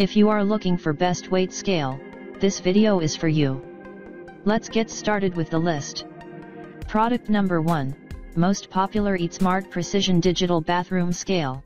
If you are looking for best weight scale, this video is for you. Let's get started with the list. Product number 1, most popular Eatsmart Precision Digital Bathroom Scale.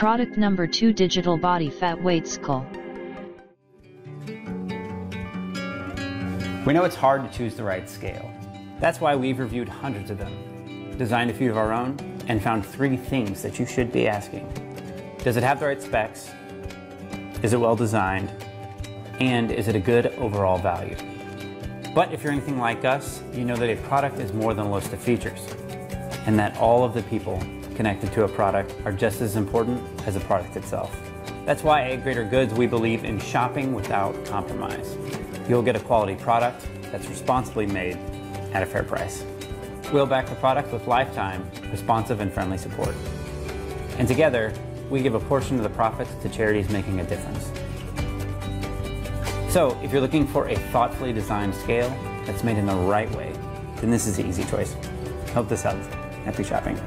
Product number 2 Digital Body Fat Weight Scale. We know it's hard to choose the right scale. That's why we've reviewed hundreds of them, designed a few of our own, and found three things that you should be asking. Does it have the right specs? Is it well designed? And is it a good overall value? But if you're anything like us, you know that a product is more than a list of features, and that all of the people connected to a product are just as important as the product itself. That's why at Greater Goods we believe in shopping without compromise. You'll get a quality product that's responsibly made at a fair price. We'll back the product with lifetime, responsive and friendly support. And together, we give a portion of the profits to charities making a difference. So, if you're looking for a thoughtfully designed scale that's made in the right way, then this is the easy choice. Hope this helps. Happy shopping.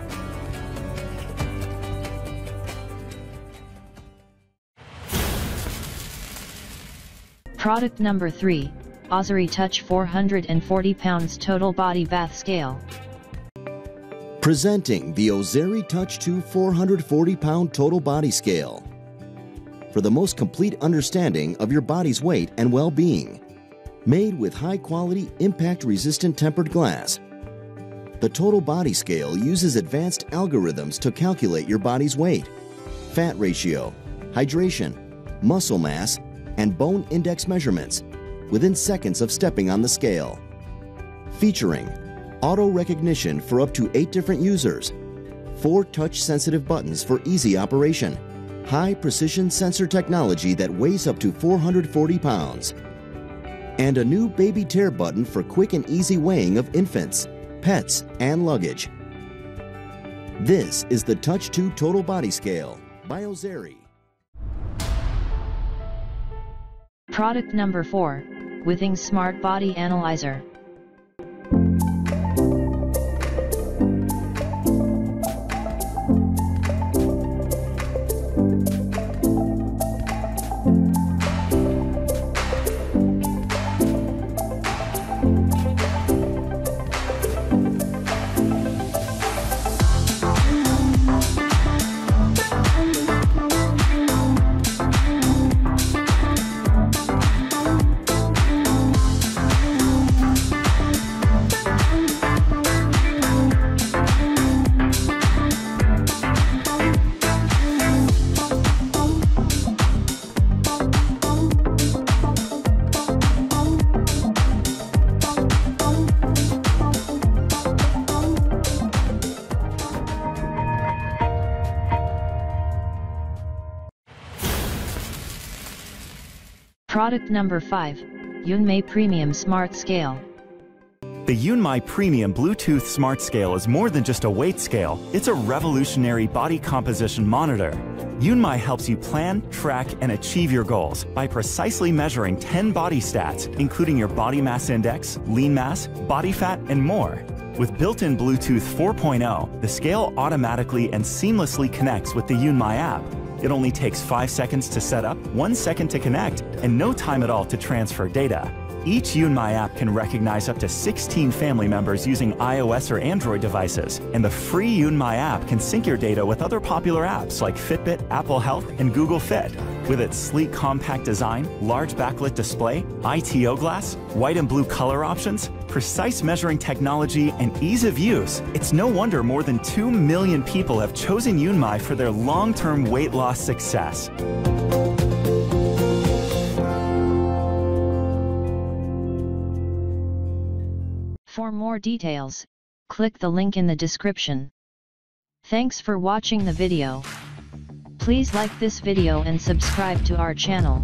Product number 3, Ozeri Touch 440 pounds total body bath scale. Presenting the Ozeri Touch 2 440 pound total body scale. For the most complete understanding of your body's weight and well being. Made with high quality, impact resistant tempered glass. The total body scale uses advanced algorithms to calculate your body's weight, fat ratio, hydration, muscle mass, and bone index measurements within seconds of stepping on the scale. Featuring auto recognition for up to eight different users, four touch sensitive buttons for easy operation, high precision sensor technology that weighs up to 440 pounds, and a new baby tare button for quick and easy weighing of infants, pets, and luggage. This is the Touch 2 Total Body Scale by Ozeri. Product number 4, Withings Smart Body Analyzer. Product number 5, Yunmai Premium Smart Scale. The Yunmai Premium Bluetooth Smart Scale is more than just a weight scale, it's a revolutionary body composition monitor. Yunmai helps you plan, track, and achieve your goals by precisely measuring 10 body stats, including your body mass index, lean mass, body fat, and more. With built-in Bluetooth 4.0, the scale automatically and seamlessly connects with the Yunmai app, it only takes 5 seconds to set up, 1 second to connect, and no time at all to transfer data. Each Yunmai app can recognize up to 16 family members using iOS or Android devices, and the free Yunmai app can sync your data with other popular apps like Fitbit, Apple Health, and Google Fit. With its sleek compact design, large backlit display, ITO glass, white and blue color options, precise measuring technology, and ease of use, it's no wonder more than 2 million people have chosen Yunmai for their long-term weight loss success. For more details, click the link in the description. Thanks for watching the video. Please like this video and subscribe to our channel.